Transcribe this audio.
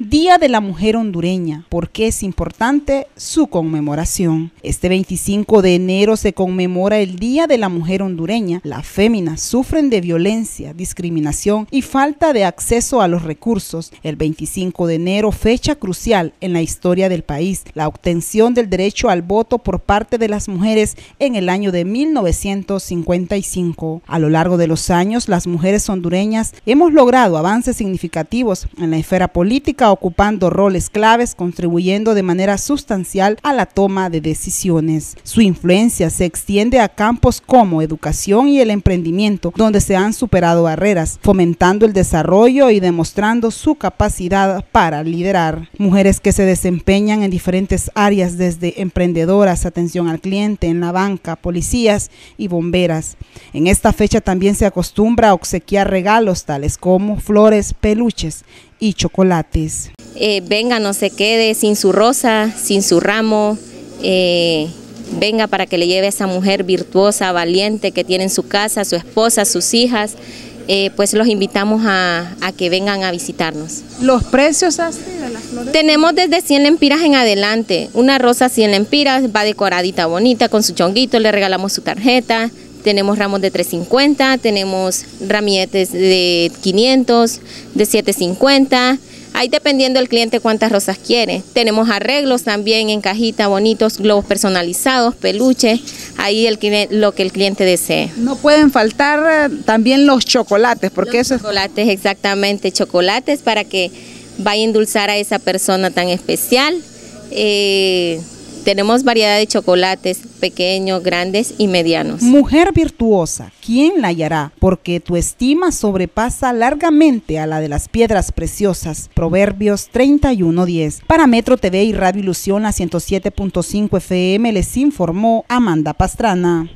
Día de la Mujer Hondureña. ¿Por qué es importante su conmemoración? Este 25 de enero se conmemora el Día de la Mujer Hondureña. Las féminas sufren de violencia, discriminación y falta de acceso a los recursos. El 25 de enero, fecha crucial en la historia del país, la obtención del derecho al voto por parte de las mujeres en el año de 1955. A lo largo de los años, las mujeres hondureñas hemos logrado avances significativos en la esfera política ocupando roles claves, contribuyendo de manera sustancial a la toma de decisiones. Su influencia se extiende a campos como educación y el emprendimiento, donde se han superado barreras, fomentando el desarrollo y demostrando su capacidad para liderar. Mujeres que se desempeñan en diferentes áreas, desde emprendedoras, atención al cliente, en la banca, policías y bomberas. En esta fecha también se acostumbra a obsequiar regalos tales como flores, peluches y chocolates. Eh, venga, no se quede sin su rosa, sin su ramo. Eh, venga para que le lleve a esa mujer virtuosa, valiente que tiene en su casa, su esposa, sus hijas. Eh, pues los invitamos a, que vengan a visitarnos. ¿Los precios así de las flores? Tenemos desde 100 lempiras en adelante. Una rosa 100 lempiras va decoradita bonita con su chonguito, le regalamos su tarjeta. Tenemos ramos de 350, tenemos ramilletes de 500, de 750 Ahí dependiendo del cliente cuántas rosas quiere. Tenemos arreglos también en cajita, bonitos, globos personalizados, peluches, ahí el, lo que el cliente desee. No pueden faltar eh, también los chocolates, porque los Chocolates, exactamente, chocolates para que vaya a endulzar a esa persona tan especial. Eh, tenemos variedad de chocolates pequeños, grandes y medianos. Mujer virtuosa, ¿quién la hallará? Porque tu estima sobrepasa largamente a la de las piedras preciosas. Proverbios 31:10. Para Metro TV y Radio Ilusión a 107.5 FM les informó Amanda Pastrana.